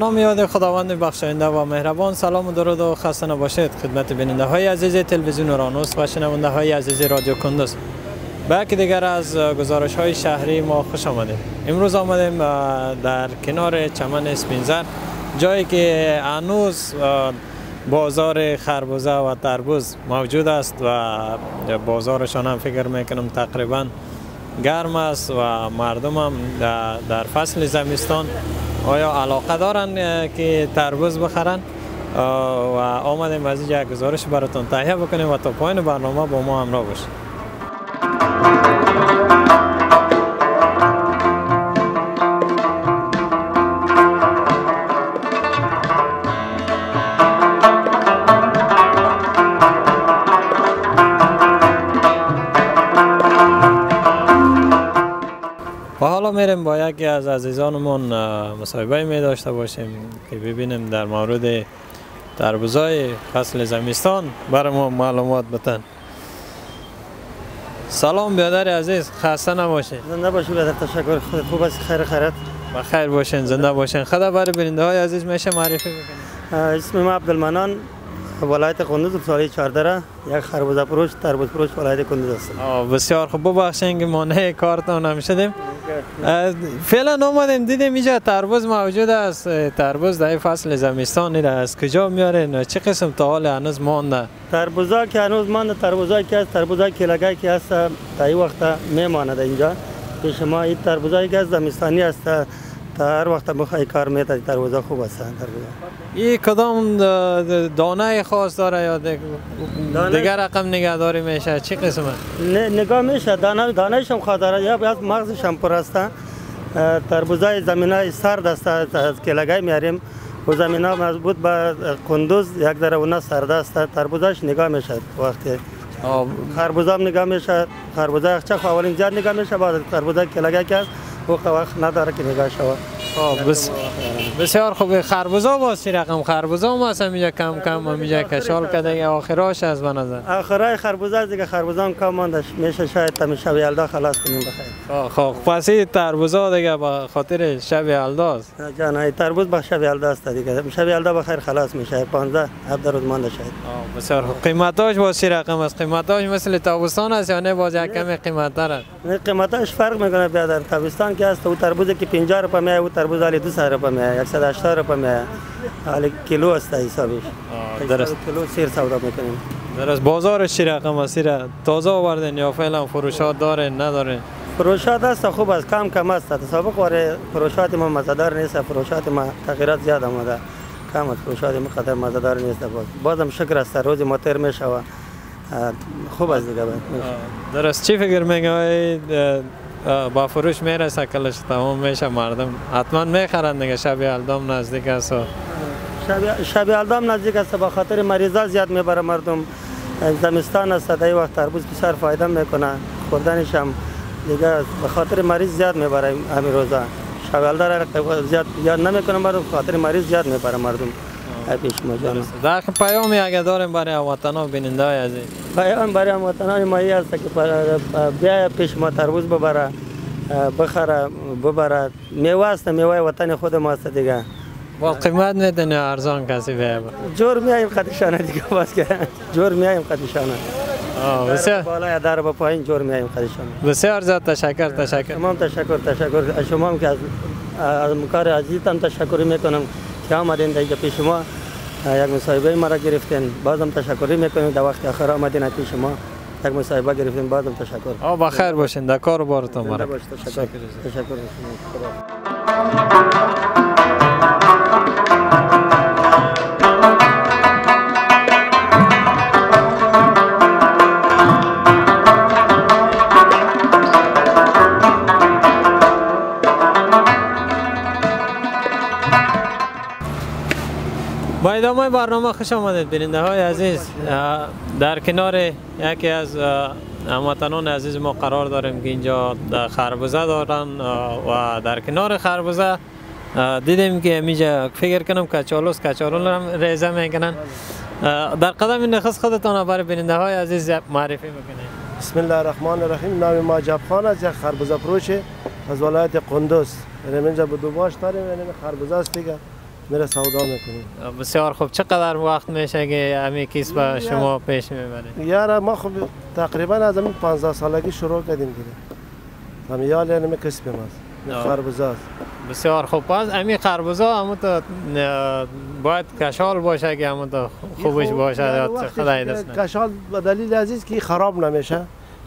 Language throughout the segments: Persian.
رادیو خداوند بخشاینده و مهربان سلام و درود و خسته نباشید. خدمت بیننده های عزیز تلویزیون رانوس و شنونده های عزیز رادیو کندوز. به یکی دیگر از گزارش های شهری ما خوش آمدید. امروز آمدیم در کنار چمن اسپینزر جایی که هنوز بازار خربوزه و تربوز موجود است و بازارشان هم فکر می‌کنم تقریبا گرم است و مردم هم در فصل زمستان آیا علاقه دارن که تربوز بخرن؟ و آمدیم از اینجا گزارش براتون تهیه بکنیم و تا پایین برنامه با ما همراه باشید. میریم با یکی از عزیزانمون مصاحبه می داشته باشیم که ببینیم در مورد تربوزای فصل زمستان برای ما معلومات بتن سلام بیادر عزیز خسته نباشید زنده باشید بیادر تشکر. خوب است خیر خیرت؟ بخیر باشین زنده باشین. خدا برای بیننده های عزیز میشه معرفی بکنید اسم ما عبدالمنان. ولایت قندوز سالی 14 یک خربوزه فروش تربوز فروش ولایت قندوز است. بسیار خوب. ببخشید که مانع کارتون نمی‌شدیم فعلا اومدیم دیدیم اینجا تربوز موجود است. تربوز در فصل زمستانی را از کجا میارین چه قسم تا حال هنوز مانده؟ تربوزا که هنوز مانده تربوزا که است تربوزا که لگای که است تا این وقت میماند اینجا. که شما این تربوزایی که زمستانی است تا هر وقت بخوای کار می‌تونی تربوزا خوب است تربوزا این کدام دانه خاص داره یا دیگر رقم نگهداری میشه؟ چی قسمه نگاه میشه. دانه دانهش هم خواه داره یا باید مغزش هم پر است. تربوزای زمینه سرد است. از کلگای میاریم. و زمینه مضبوط به کندوز یک در اونا سرد است. تربوزاش نگاه میشه وقتی. خربوزا هم نگاه میشه. خربوزا اخچه اولین زیاد نگاه میشه. بعد خربوزا کلگای که وقت وقت نداره که نگاه شود خب بس بسیار خوب. خربوزا باز چی رقم؟ خربوزا هم هست میجا کم کم میجا کشال کده آخراش از به نظر. آخرای خربوزا دیگه. خربوزا هم کم مانده. میشه شاید تا شب یلدا خلاص کنیم بخیر. خب پس این تربوزا دیگه با خاطر شب یلدا است. جان ای تربوز با شب یلدا است دیگه. شب یلدا بخیر خلاص میشه. 15 17 روز مانده شاید. بسیار خوب. قیمتاش باز چی رقم است؟ قیمتاش مثل تابستان است یا نه؟ باز یک کم قیمت داره قیمتاش فرق می‌کنه بیادر. تابستان که است و تربوز که 50 روپیه تربوز علی 200 روپیه می 180 روپیه می علی کیلو است حسابش. درست. کیلو سیر سودا می‌کنیم. درست. بازارش چی رقم است تازه آوردن یا فعلا فروشات داره نداره؟ فروشات است خوب است. کم کم است. سابق واره فروشات ما مزدار نیست. فروشات ما تغییرات زیاد آمده. کم است. فروشات ما قدر مزدار نیست. باز بازم شکر است. روز موتر میشه و خوب است دیگه. درست. چی فکر میگه با فروش می‌رسه کلش تمام میشه مردم حتما می‌خرن دیگه. شب الدام نزدیک است شب شب الدام نزدیک است با خاطر مریضا زیاد می‌بره مردم. زمستان است در وقت تربوز بسیار فایده می‌کنه. خوردنش هم دیگه به خاطر مریض زیاد می‌بره همین روزا شب الدار زیاد یاد نمی‌کنه مردم خاطر مریض زیاد می‌بره مردم. پیش مجان در پیامی اگه داریم برای وطنا بیننده های عزیز پیام برای وطنان ما است که بیا پیش ما تربوز ببره بخره ببره. میوه است میوه وطن خود ما است دیگه. با قیمت میدنه ارزان کسی بیا جور میایم قدشانه دیگه باز که. جور میایم قدشانه بسیار. بالا در با پایین جور میایم قدشانه بسیار زیاد تشکر تشکر. تمام تشکر تشکر. شما هم که از مکار عزیزتان تشکر می‌کنم. که آمدین اینجا پیش ما؟ یک مصاحبه ما را گرفتین. بازم تشکر می‌کنیم. در وقت آخر آمدین پیش ما. یک مصاحبه گرفتین بازم تشکر. آه بخیر باشین. در کار بارتون مرا. تشکر. تشکر. با ادامه برنامه خوش آمدید. بیننده های عزیز در کنار یکی از هموطنان عزیز ما قرار داریم که اینجا خربوزه دارن و در کنار خربوزه دیدیم که میجا فکر کنم کچالوس کچالون هم ریزه می‌کنن. در قدم نخست خودتان برای بیننده های عزیز معرفی می‌کنید بسم الله الرحمن الرحیم نام ما جاب خان از یک خربوزه فروش از ولایت قندوز. یعنی اینجا به دوباش داریم یعنی خربوزه است دیگه. میره سودا می‌کنیم بسیار خوب چقدر وقت میشه که امی کیس به شما پیش می‌برید یاره ما خب تقریبا از همین 15 سالگی شروع کردیم دیگه هم یال یعنی کسب آه. خربزه است بسیار خوب پس امی خربزا همون تو باید کشال باشه که همون تو خوبش باشه خدای دست. کشال به دلیل عزیز که خراب نمیشه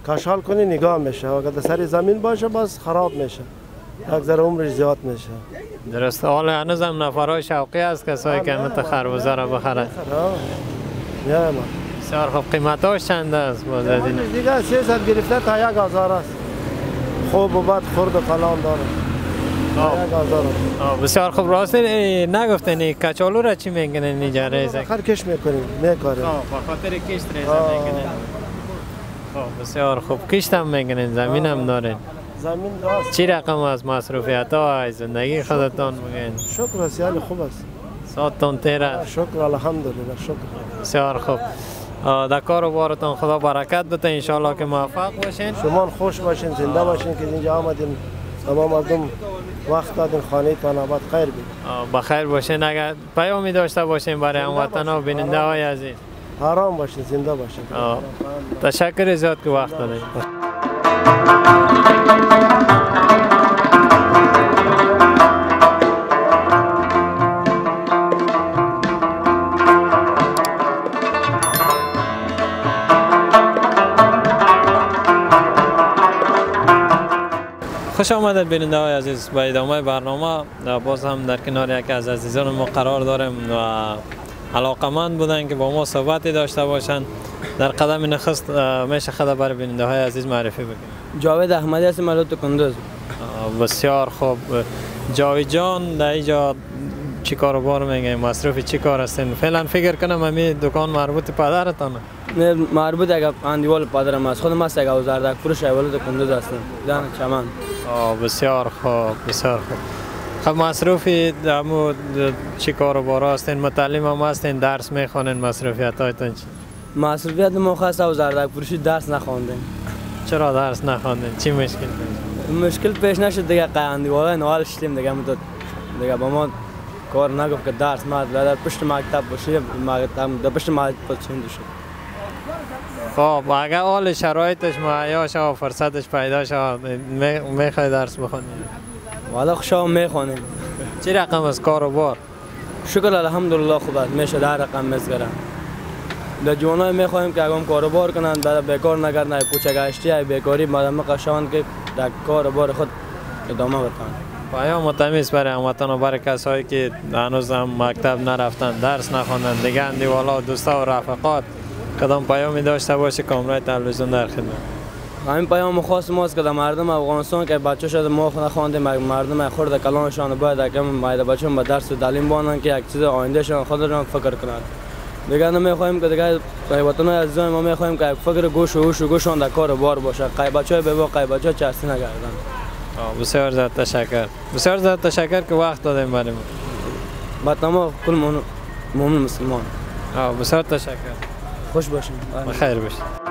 کشال کنی نگاه میشه اگر در سر زمین باشه باز خراب میشه ذره عمرش زیاد میشه. درست حال هنوز هم نفرهای شوقی است کسایی که تو خربزا را بخرن. آه. یا ما بسیار خوب. قیمتاش چند است باز از این؟ دیگه 300 گرفته تا یک هزار است. خوب و بد خورد و فلان داره. آه. آه، بسیار خوب. راستی اه، نگفتن این کچالو را چی میگنن اینجا ریزه آخر کش می‌کنیم. میکاریم. به خاطر کشت ریزه آه. می‌کنن خب بسیار خوب. کشت هم می‌کنن زمین هم دارین. زمین راست. چی رقم از مصروفیت ها از زندگی خودتان بگین شکر است یعنی خوب است. ساعتتان تیر است. شکر الحمدلله شکر. بسیار خوب. در کار و بارتان خدا برکت بده انشالله که موفق باشین. شما خوش باشین زنده باشین که اینجا آمدین. تمام مردم وقت دادین خانه تان آباد خیر بید. بخیر باشین. اگر پیامی داشته باشین برای هموطن ها و بیننده های عزیز. آرام باشین زنده باشین. تشکر زیاد که وقت دادین. خوش آمدید بیننده های عزیز. به ادامه برنامه باز هم در کنار یکی از عزیزان ما قرار داریم و علاقمند بودن که با ما صحبتی داشته باشن. در قدم نخست میشه خدا برای بیننده های عزیز معرفی بکنیم جاوید احمدی هستم ملوت کندوز بسیار خوب جاوی جان در اینجا چی کار و بار میگه مصروف چی کار هستین فعلا فکر کنم امی دکان مربوط پدرتانه نه مربوط اگه اندیوال پادرم است خودم است اگه اوزاردک فروش ایوالت کندوز هستم دان چمن بسیار خوب بسیار خوب خب مصروفی دمو چی کار و بار هستین متعلم هم هستین درس می‌خوانین مصروفیت هایتون چی مسئولیت ما خاص اوزاردک فروشی درس نخواندیم چرا درس نخواندین چی مشکل پیش مشکل پیش نشد دیگه اندیوال نوال شدیم دیگه مدت دیگه با ما کار نگفت که درس ما در پشت مکتب باشی مکتب در پشت مکتب چند شد خب اگر حال شرایطش مهیا شد و فرصتش پیدا شد می‌خوای درس بخونی والا خوشا می‌خوانیم چی رقم از کار و بار شکر الحمدلله خوب است میشه در رقم میزگرم در جوانای می‌خواهیم که اگم کاروبار کنند بعد بیکار نگردن کوچه گشتی ای بیکاری مردم قشان که در کاروبار خود ادامه بدن. پیام متمیز برای هموطن و برای کسایی که هنوز هم مکتب نرفتن درس نخوندن دیگه اندی والا و دوستا و رفقات کدام پیامی داشته باشه کامرای تلویزیون در خدمت. همین پیام خاص ماست که در مردم افغانستان که بچه شده ما نخوانده مردم خورد کلانشان باید کم مایده بچه به درس و تعلیم بانن که یک چیز آیندهشان خودشان فکر کنند. دیگه نمی‌خوایم که دیگه وطن عزیزان ما می‌خوایم که فکر گوش و هوش و گوشان در کار بار باشه. قای بچه به با قای بچه چرسی نگردن بسیار زیاد تشکر. بسیار زیاد تشکر که وقت دادیم برای ما. با تمام کل مؤمن مسلمان. بسیار تشکر. خوش باشین. بخیر باشید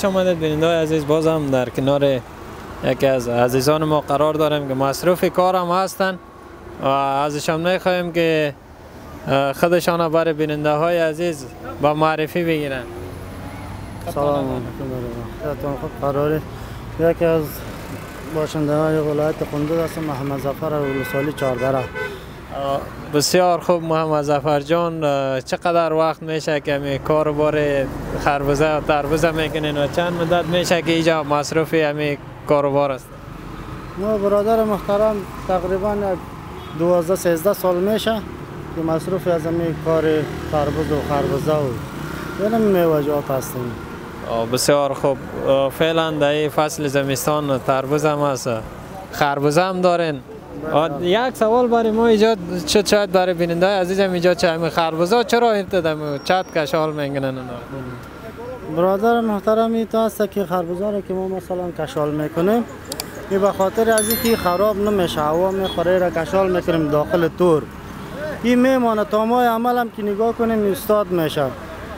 خوش آمدید. بیننده های عزیز باز هم در کنار یکی از عزیزان ما قرار داریم که مصروف کار هم هستن و ازشان می‌خواهیم که خودشان را برای بیننده های عزیز با معرفی بگیرن. سلام. علیکم خود قراره. یکی از باشنده های ولایت قندوز هستم محمد زفر ولسوالی چهاردره آه، بسیار خوب محمد زفر جان. چقدر وقت میشه که می کار بار خربزه و تربوزه می‌کنین و چند مدت میشه که اینجا مصروف همی کاروبار است؟ ما برادر محترم تقریبا یک دوازده سیزده سال میشه که مصروف از همین کار تربوز و خربزه و یعنی میوجات هستیم. بسیار خوب. فعلا در این فصل زمستان تربوز هم هست. خربوزه هم دارین؟ یک سوال برای ما ایجاد شد شاید برای بیننده عزیزم ایجاد شد همین خربزا چرا اینت چت کشال میگنن؟ برادر محترمی تو هست که خربزا رو که ما مثلا کشال می‌کنیم این به خاطر از اینکه خراب نمیشه هوا می‌خوره را کشال می‌کنیم داخل تور. این میمانه تا ما عمل هم که نگاه کنیم استاد میشه.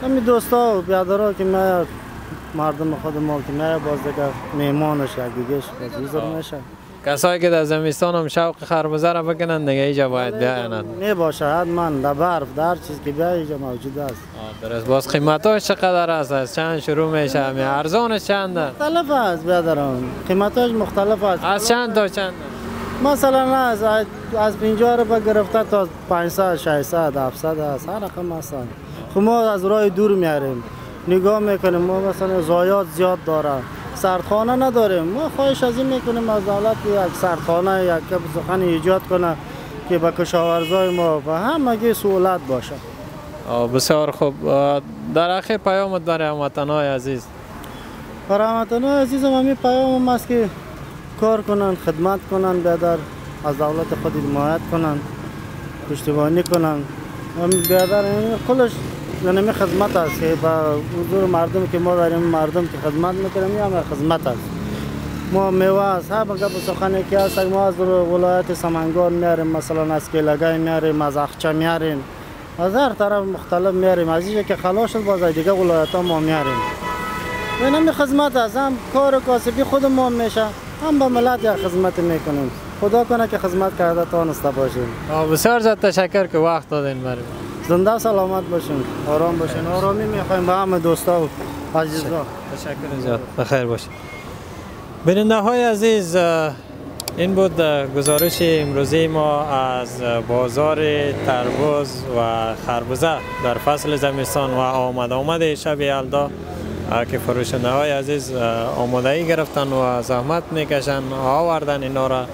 همین دوستا و بیادرها که ما مردم خود ما که ما باز دیگه میمانش یک دیگه بزرگ میشه. کسایی که در زمستان هم شوق خربزه را بکنن دیگه اینجا باید بیاین می باشه حتما در برف در چیز که بیا اینجا موجود است. درست. باز قیمتاش چقدر است؟ از چند شروع میشه؟ همین ارزانش چنده مختلف است بیادران. قیمتاش مختلف است. از چند تا چند مثلا از از 50 رو گرفته تا 500 600 700 است. هر رقم است خب ما از راه دور میاریم. نگاه می‌کنیم. ما مثلا زایات زیاد داره سردخانه نداریم. ما خواهش از این می‌کنیم از دولت یک سردخانه یک سخن ایجاد کنه که به کشاورزای ما و همگی سهولت باشه. بسیار خوب. در اخیر پیامت برای هموطنهای عزیز. برای هموطنان عزیزم همین پیام است که کار کنن خدمت کنن بیادر از دولت خود حمایت کنن پشتیبانی کنن بیادر این کلش یعنی می خدمت است که با حضور مردم که ما داریم مردم که خدمت می‌کنیم هم خدمت است. ما میوه است ها بگه سخنی که هست ما از ولایت سمنگان میاریم مثلا از کلگای میاریم از اخچه میاریم از هر طرف مختلف میاریم از اینجا که خلاص شد باز از دیگه ولایت ها ما میاریم. این هم خدمت است هم کار کاسبی خود ما میشه هم به ملت خدمت می‌کنیم. خدا کنه که خدمت کرده تانسته باشیم. بسیار زیاد تشکر که وقت دادین برای. زنده سلامت باشین. آرام باشین. آرامی می‌خوایم به همه دوستا و عزیزا. تشکر زیاد. بخیر باشید بیننده های عزیز این بود گزارش امروزی ما از بازار تربوز و خربزه در فصل زمستان و آمد آمد شب یلدا که فروشنده های عزیز اه، آمادگی گرفتن و زحمت می‌کشن. آوردن اینا را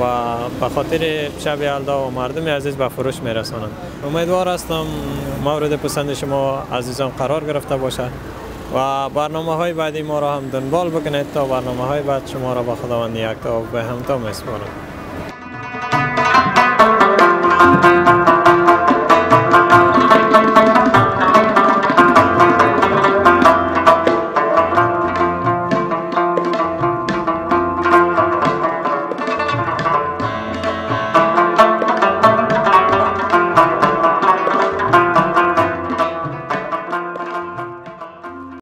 و به خاطر شب یلدا و مردم عزیز به فروش میرسانند امیدوار هستم مورد پسند شما عزیزان قرار گرفته باشد و برنامه های بعدی ما را هم دنبال بکنید تا برنامه های بعد شما را به خداوند یک تا به همتا میسپارم.